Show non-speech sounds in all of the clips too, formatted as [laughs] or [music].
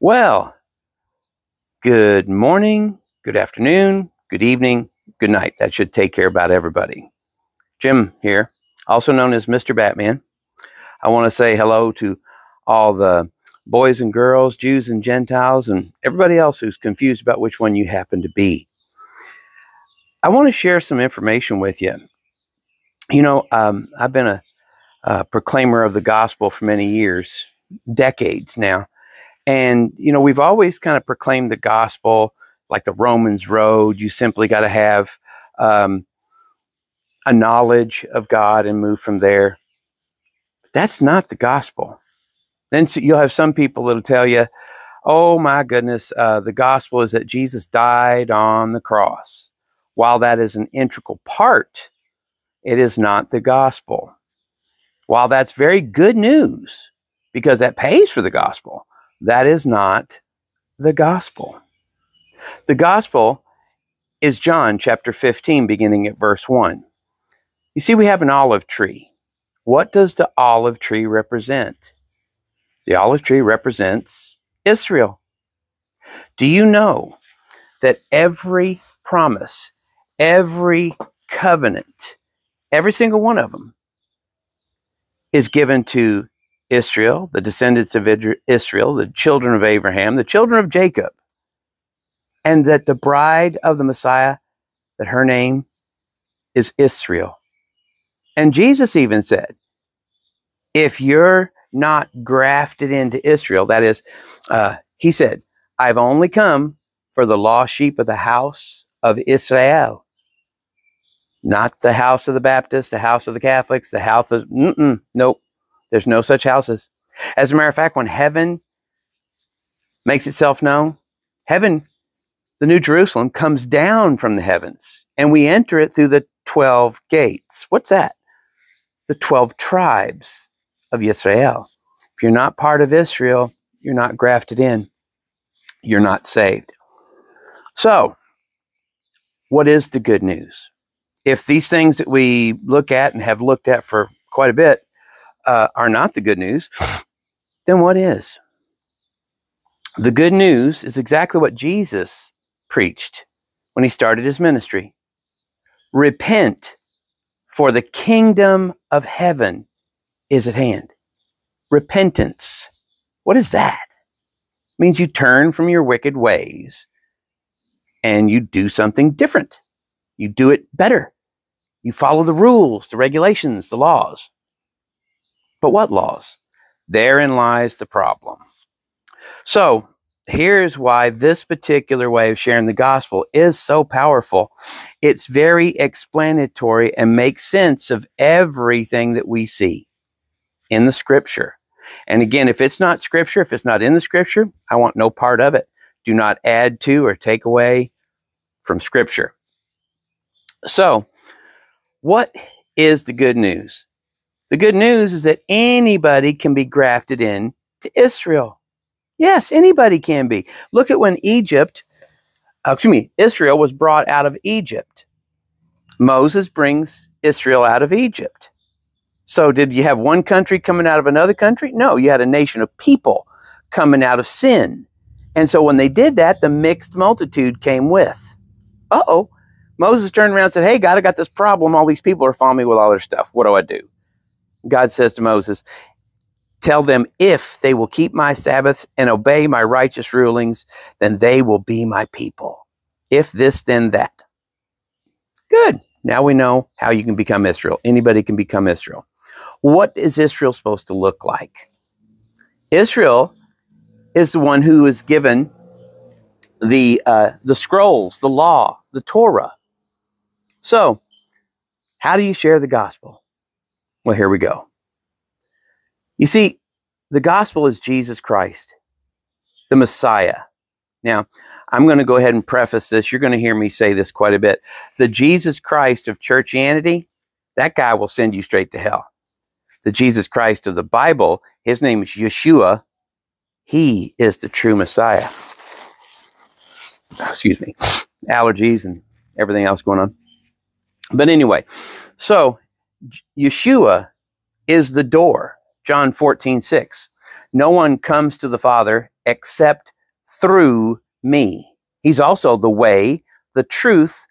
Well, good morning, good afternoon, good evening, good night. That should take care about everybody. Jim here, also known as Mr. Batman. I want to say hello to all the boys and girls, Jews and Gentiles, and everybody else who's confused about which one you happen to be. I want to share some information with you. You know, um, I've been a, a proclaimer of the gospel for many years, decades now. And, you know, we've always kind of proclaimed the gospel like the Romans road. You simply got to have um, a knowledge of God and move from there. But that's not the gospel. Then you'll have some people that'll tell you, oh my goodness, uh, the gospel is that Jesus died on the cross. While that is an integral part, it is not the gospel. While that's very good news, because that pays for the gospel, that is not the gospel. The gospel is John chapter 15, beginning at verse 1. You see, we have an olive tree. What does the olive tree represent? The olive tree represents Israel. Do you know that every promise, every covenant, every single one of them is given to Israel, the descendants of Israel, the children of Abraham, the children of Jacob, and that the bride of the Messiah, that her name is Israel. And Jesus even said, if you're not grafted into Israel, that is, uh, he said, I've only come for the lost sheep of the house of Israel. Not the house of the Baptists, the house of the Catholics, the house of, nope. There's no such houses. As a matter of fact, when heaven makes itself known, heaven, the New Jerusalem, comes down from the heavens and we enter it through the 12 gates. What's that? The 12 tribes of Israel. If you're not part of Israel, you're not grafted in, you're not saved. So, what is the good news? If these things that we look at and have looked at for quite a bit uh, are not the good news, then what is? The good news is exactly what Jesus preached when he started his ministry. Repent, for the kingdom of heaven is at hand. Repentance. What is that? It means you turn from your wicked ways and you do something different. You do it better. You follow the rules, the regulations, the laws. But what laws? Therein lies the problem. So, here's why this particular way of sharing the gospel is so powerful. It's very explanatory and makes sense of everything that we see in the scripture. And again, if it's not scripture, if it's not in the scripture, I want no part of it. Do not add to or take away from scripture. So, what is the good news? The good news is that anybody can be grafted in to Israel. Yes, anybody can be. Look at when Egypt, uh, excuse me, Israel was brought out of Egypt. Moses brings Israel out of Egypt. So, did you have one country coming out of another country? No, you had a nation of people coming out of sin. And so, when they did that, the mixed multitude came with. Uh oh. Moses turned around and said, Hey, God, I got this problem. All these people are following me with all their stuff. What do I do? God says to Moses, Tell them if they will keep my Sabbaths and obey my righteous rulings, then they will be my people. If this, then that. Good. Now we know how you can become Israel. Anybody can become Israel. What is Israel supposed to look like? Israel is the one who is given the uh, the scrolls, the law, the Torah. So, how do you share the gospel? Well, here we go. You see, the gospel is Jesus Christ, the Messiah. Now, I'm going to go ahead and preface this. You're going to hear me say this quite a bit. The Jesus Christ of churchianity, that guy will send you straight to hell. The Jesus Christ of the Bible, his name is Yeshua. He is the true Messiah. Excuse me. Allergies and everything else going on. But anyway, so Yeshua is the door. John 14, 6. No one comes to the Father except through me. He's also the way, the truth,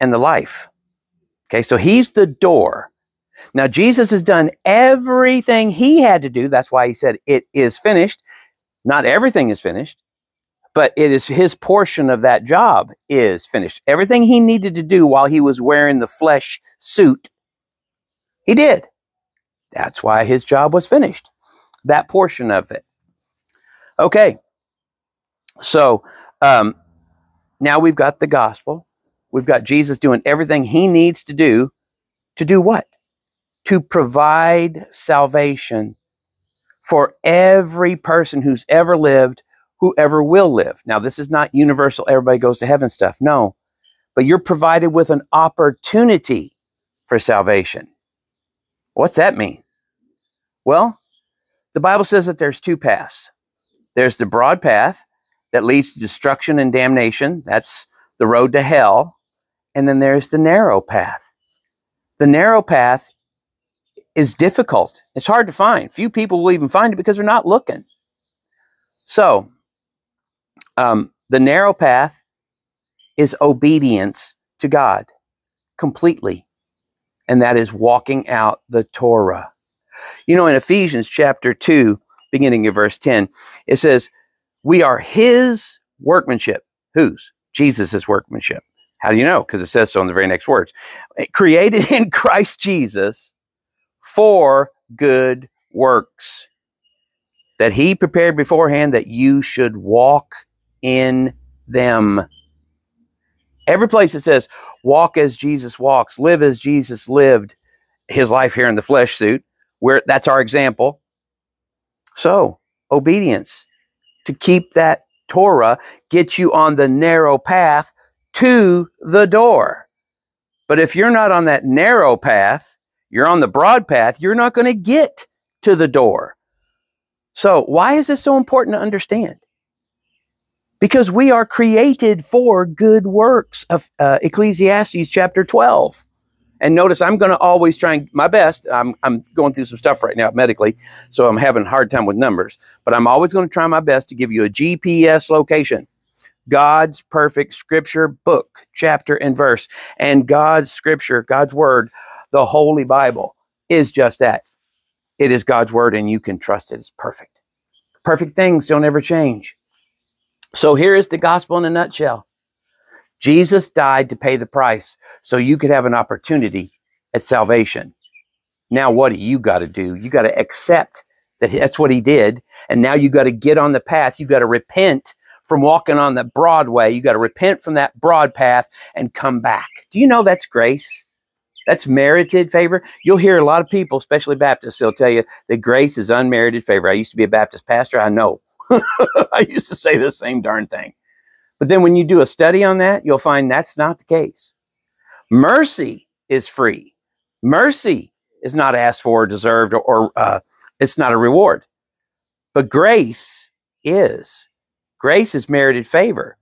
and the life. Okay, so he's the door. Now, Jesus has done everything he had to do. That's why he said, It is finished. Not everything is finished, but it is his portion of that job is finished. Everything he needed to do while he was wearing the flesh suit, he did. That's why his job was finished, that portion of it. Okay, so um, now we've got the gospel. We've got Jesus doing everything he needs to do to do what? To provide salvation for every person who's ever lived, whoever will live. Now, this is not universal, everybody goes to heaven stuff. No, but you're provided with an opportunity for salvation. What's that mean? Well, the Bible says that there's two paths. There's the broad path that leads to destruction and damnation. That's the road to hell. And then there's the narrow path. The narrow path is difficult. It's hard to find. Few people will even find it because they're not looking. So, um, the narrow path is obedience to God completely, and that is walking out the Torah. You know, in Ephesians chapter 2, beginning of verse 10, it says, We are His workmanship. Whose? Jesus' workmanship. How do you know? Because it says so in the very next words. Created [laughs] in Christ Jesus for good works that he prepared beforehand that you should walk in them. Every place it says, walk as Jesus walks, live as Jesus lived his life here in the flesh suit, where that's our example. So, obedience to keep that Torah gets you on the narrow path to the door. But if you're not on that narrow path, you're on the broad path, you're not going to get to the door. So, why is this so important to understand? Because we are created for good works of uh, Ecclesiastes chapter 12. And notice I'm going to always try and my best. I'm, I'm going through some stuff right now medically, so I'm having a hard time with numbers, but I'm always going to try my best to give you a GPS location. God's perfect scripture book, chapter and verse. And God's scripture, God's word, the Holy Bible, is just that. It is God's word and you can trust it. It's perfect. Perfect things don't ever change. So here is the gospel in a nutshell. Jesus died to pay the price so you could have an opportunity at salvation. Now, what do you got to do? You got to accept that that's what he did. And now you got to get on the path. You got to repent from walking on the broad way. You got to repent from that broad path and come back. Do you know that's grace? That's merited favor. You'll hear a lot of people, especially Baptists, they'll tell you that grace is unmerited favor. I used to be a Baptist pastor. I know. [laughs] I used to say the same darn thing. But then when you do a study on that, you'll find that's not the case. Mercy is free. Mercy is not asked for, or deserved, or, or uh, it's not a reward. But grace is. Grace is merited favor.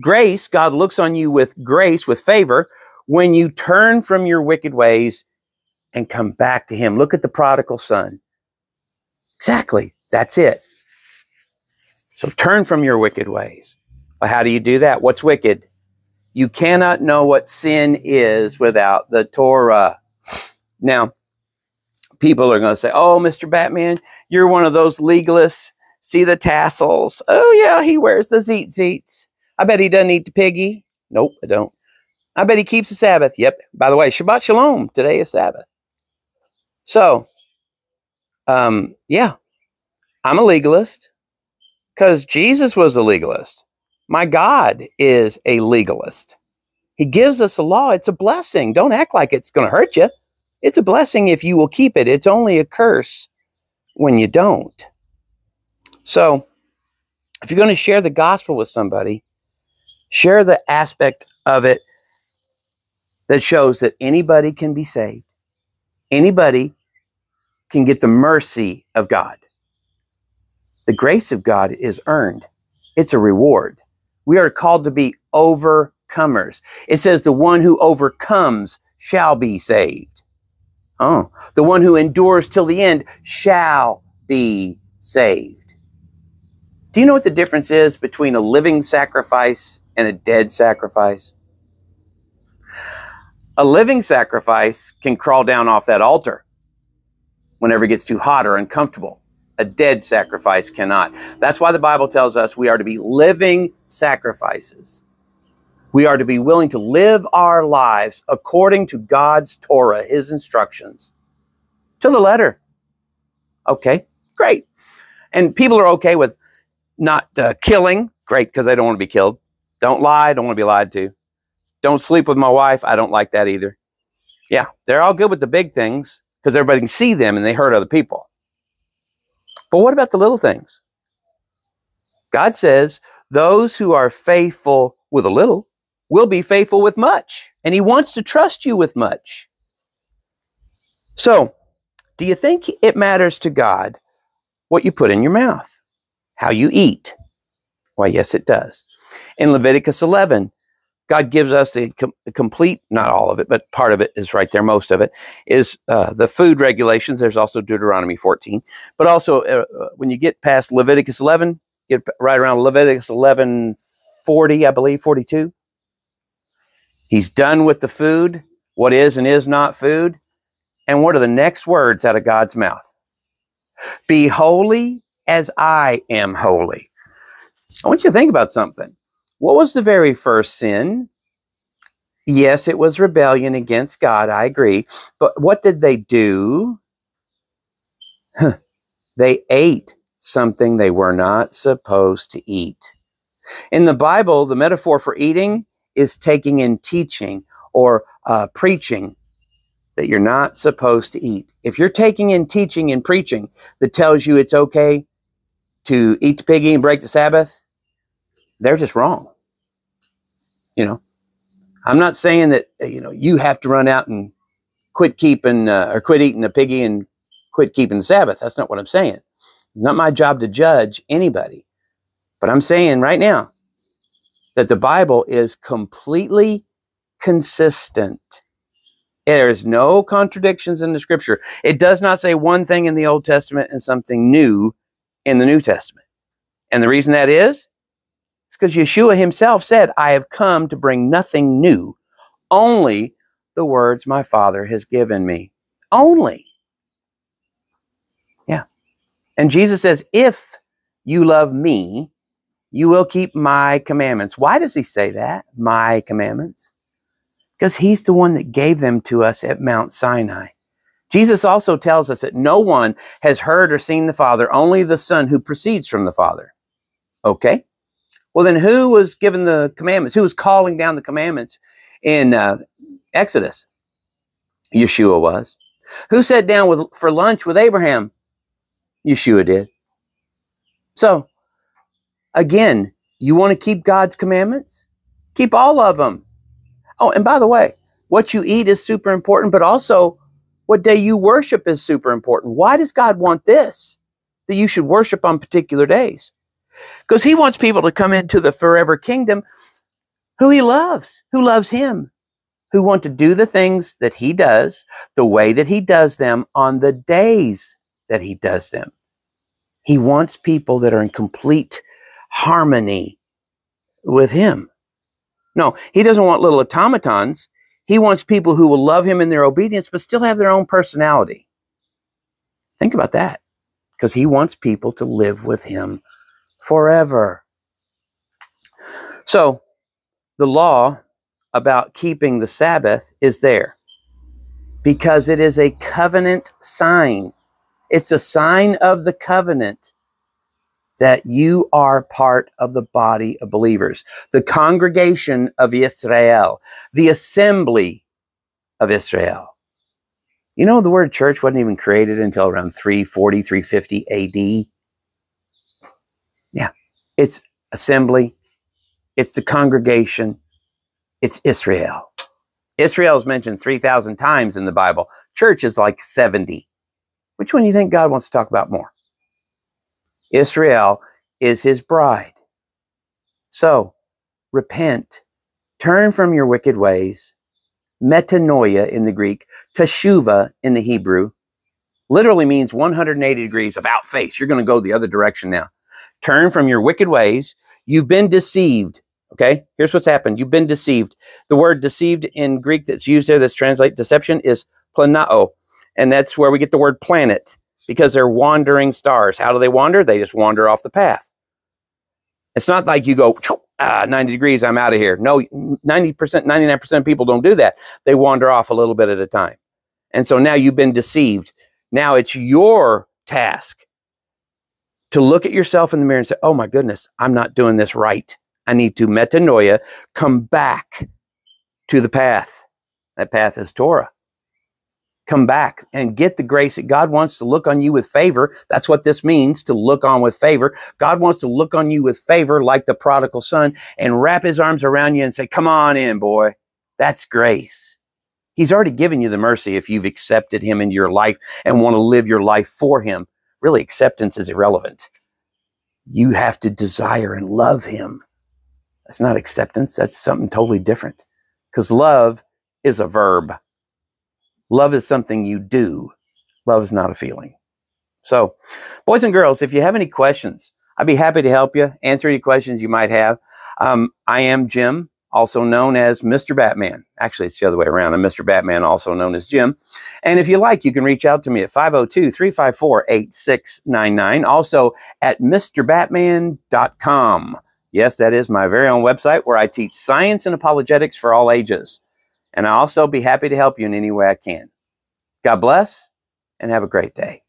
Grace, God looks on you with grace, with favor, when you turn from your wicked ways and come back to Him. Look at the prodigal son. Exactly. That's it. So turn from your wicked ways. How do you do that? What's wicked? You cannot know what sin is without the Torah. Now, people are going to say, Oh, Mr. Batman, you're one of those legalists See the tassels. Oh, yeah, he wears the tzitzits. I bet he doesn't eat the piggy. Nope, I don't. I bet he keeps the Sabbath. Yep. By the way, Shabbat Shalom. Today is Sabbath. So, um, yeah, I'm a legalist because Jesus was a legalist. My God is a legalist. He gives us a law. It's a blessing. Don't act like it's going to hurt you. It's a blessing if you will keep it. It's only a curse when you don't. So, if you're going to share the gospel with somebody, share the aspect of it that shows that anybody can be saved. Anybody can get the mercy of God. The grace of God is earned, it's a reward. We are called to be overcomers. It says, the one who overcomes shall be saved. Oh, the one who endures till the end shall be saved. Do you know what the difference is between a living sacrifice and a dead sacrifice? A living sacrifice can crawl down off that altar whenever it gets too hot or uncomfortable. A dead sacrifice cannot. That's why the Bible tells us we are to be living sacrifices. We are to be willing to live our lives according to God's Torah, His instructions, to the letter. Okay, great. And people are okay with not uh, killing. Great, because they don't want to be killed. Don't lie. Don't want to be lied to. Don't sleep with my wife. I don't like that either. Yeah, they're all good with the big things because everybody can see them and they hurt other people. But what about the little things? God says, those who are faithful with a little will be faithful with much. And He wants to trust you with much. So, do you think it matters to God what you put in your mouth? How you eat? Why, yes, it does. In Leviticus 11, God gives us the, com- complete, not all of it, but part of it is right there. Most of it is uh, the food regulations. There's also Deuteronomy 14, but also uh, uh when you get past Leviticus 11, get right around Leviticus 11, 40, I believe, 42. He's done with the food, what is and is not food. And what are the next words out of God's mouth? Be holy as I am holy. I want you to think about something. What was the very first sin? Yes, it was rebellion against God. I agree. But what did they do? they ate something they were not supposed to eat. In the Bible, the metaphor for eating is taking in teaching or uh, preaching that you're not supposed to eat. If you're taking in teaching and preaching that tells you it's okay to eat the piggy and break the Sabbath, they're just wrong. You know, I'm not saying that uh, you know you have to run out and quit keeping uh, or quit eating the piggy and quit keeping the Sabbath. That's not what I'm saying. It's not my job to judge anybody, but I'm saying right now that the Bible is completely consistent. There's no contradictions in the Scripture. It does not say one thing in the Old Testament and something new in the New Testament. And the reason that is it's because Yeshua himself said, I have come to bring nothing new, only the words my Father has given me. Only. Yeah. And Jesus says, If you love me, you will keep my commandments. Why does he say that? My commandments? Because he's the one that gave them to us at Mount Sinai. Jesus also tells us that no one has heard or seen the Father, only the Son who proceeds from the Father. Okay? Well, then who was given the commandments? Who was calling down the commandments in uh, Exodus? Yeshua was. Who sat down with, for lunch with Abraham? Yeshua did. So, again, you want to keep God's commandments? Keep all of them. Oh, and by the way, what you eat is super important, but also what day you worship is super important. Why does God want this? That you should worship on particular days? Because he wants people to come into the forever kingdom who he loves, who loves him, who want to do the things that he does the way that he does them on the days that he does them. He wants people that are in complete harmony with him. No, he doesn't want little automatons. He wants people who will love him in their obedience, but still have their own personality. Think about that. Because he wants people to live with him forever. So, the law about keeping the Sabbath is there because it is a covenant sign. It's a sign of the covenant that you are part of the body of believers, the congregation of Israel, the assembly of Israel. You know, the word church wasn't even created until around 340, 350 AD. It's assembly. It's the congregation. It's Israel. Israel is mentioned 3,000 times in the Bible. Church is like 70. Which one do you think God wants to talk about more? Israel is his bride. So, repent, turn from your wicked ways, metanoia in the Greek, teshuva in the Hebrew, literally means 180 degrees about face. You're going to go the other direction now. Turn from your wicked ways. You've been deceived. Okay, here's what's happened. You've been deceived. The word deceived in Greek that's used there, that's translate deception, is planao. And that's where we get the word planet because they're wandering stars. How do they wander? They just wander off the path. It's not like you go, ah, 90 degrees, I'm out of here. No, 90%, 99% of people don't do that. They wander off a little bit at a time. And so now you've been deceived. Now it's your task to look at yourself in the mirror and say, oh my goodness, I'm not doing this right. I need to metanoia, come back to the path. That path is Torah. Come back and get the grace that God wants to look on you with favor. That's what this means to look on with favor. God wants to look on you with favor like the prodigal son and wrap his arms around you and say, Come on in, boy. That's grace. He's already given you the mercy if you've accepted him into your life and want to live your life for him. Really, acceptance is irrelevant. You have to desire and love him. That's not acceptance. That's something totally different. Because love is a verb. Love is something you do. Love is not a feeling. So, boys and girls, if you have any questions, I'd be happy to help you, answer any questions you might have. Um, I am Jim, also known as Mr. Batman. Actually, it's the other way around. I'm Mr. Batman, also known as Jim. And if you like, you can reach out to me at 502 354 8699. Also at MrBatman.com. Yes, that is my very own website where I teach science and apologetics for all ages. And I'll also be happy to help you in any way I can. God bless and have a great day.